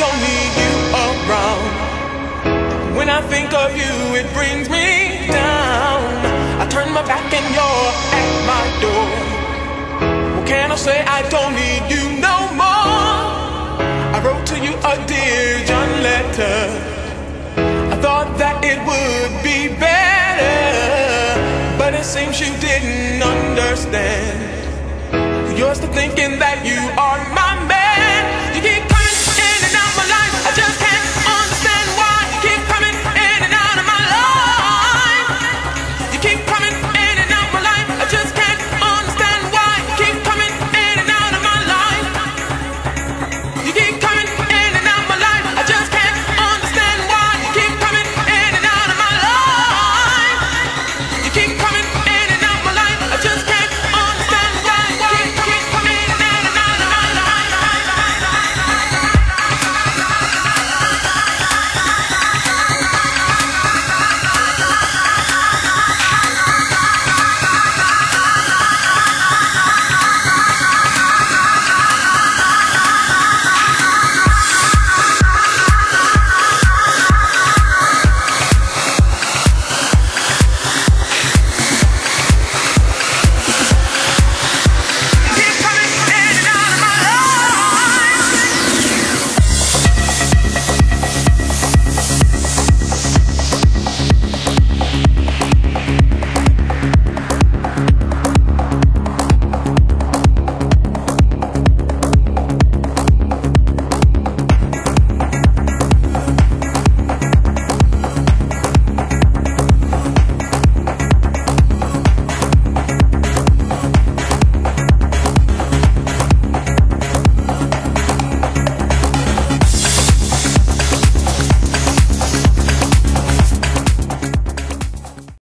don't need you around. When I think of you, it brings me down. I turn my back and you're at my door. What can I say? I don't need you no more. I wrote to you a dear John letter. I thought that it would be better, but it seems you didn't understand. You're still thinking that you are.